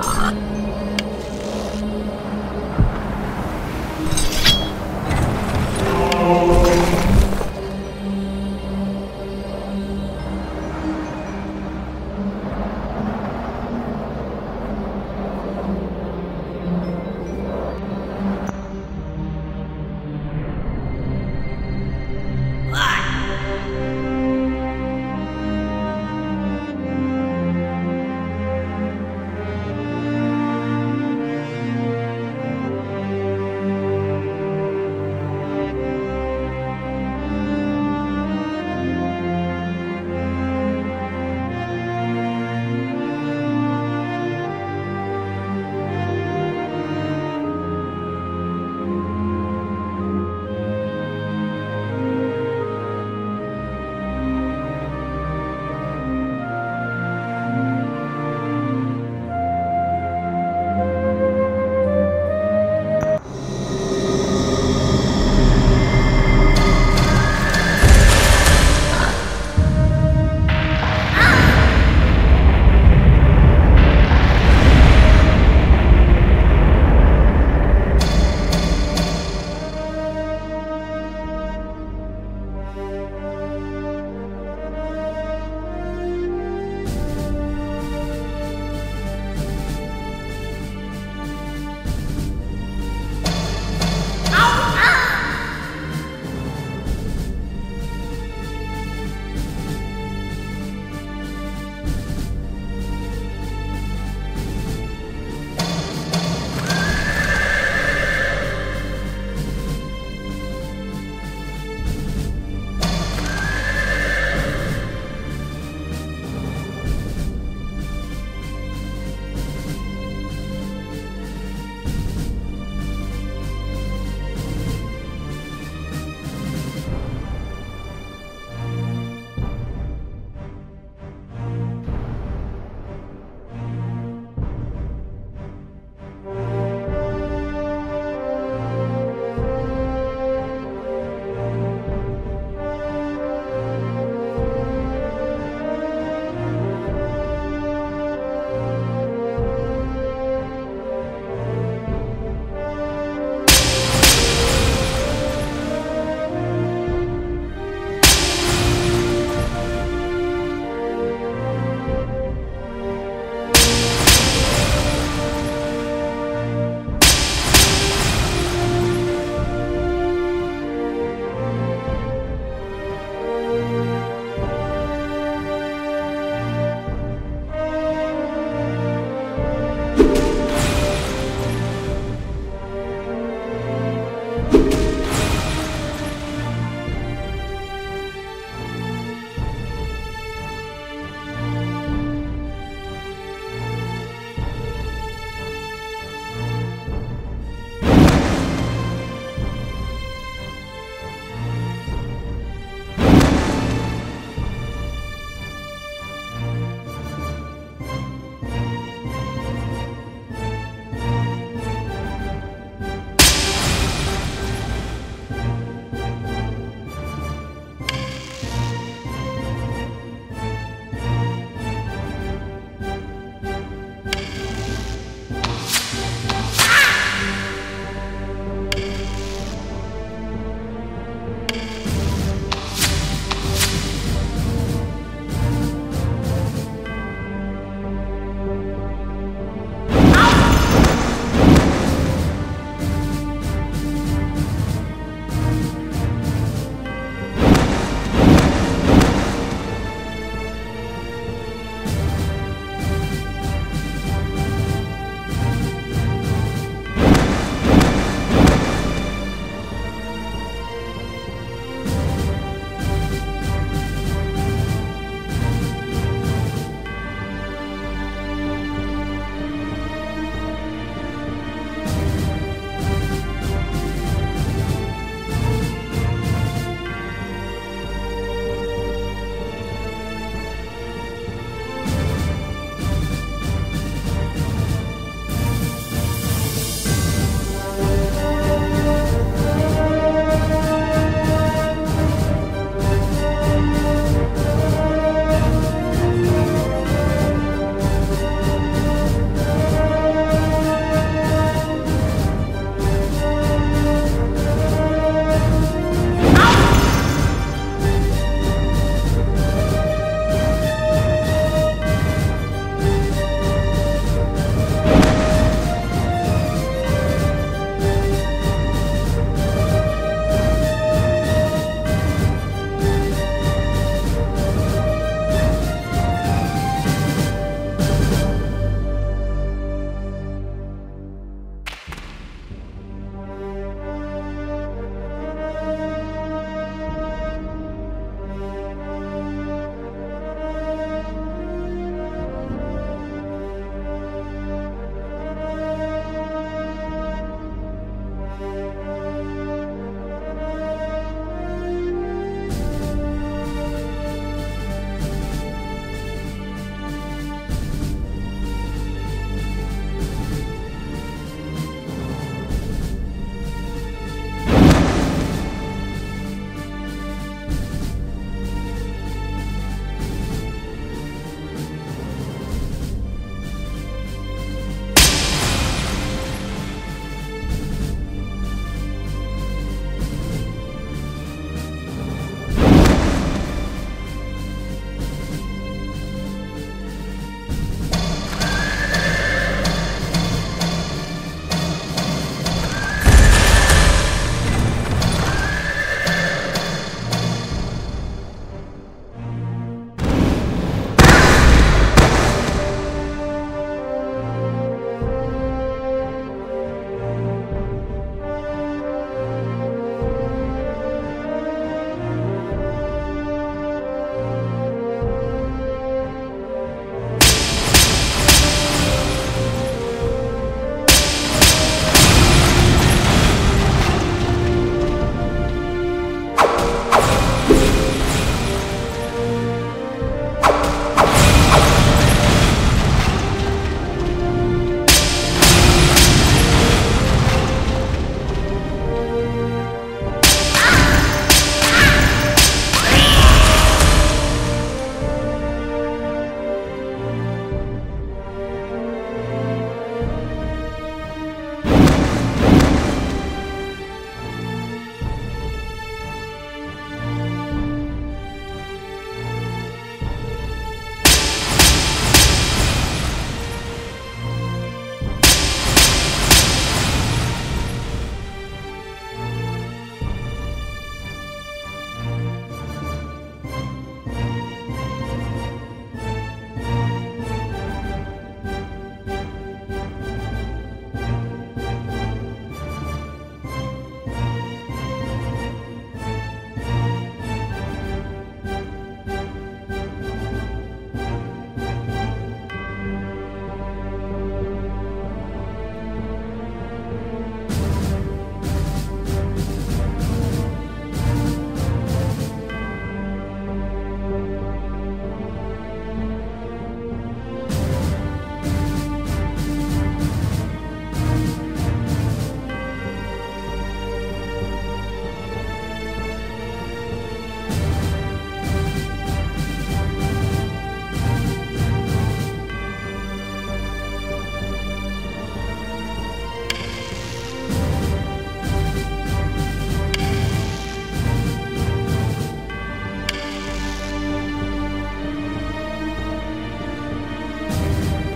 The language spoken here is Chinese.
啊。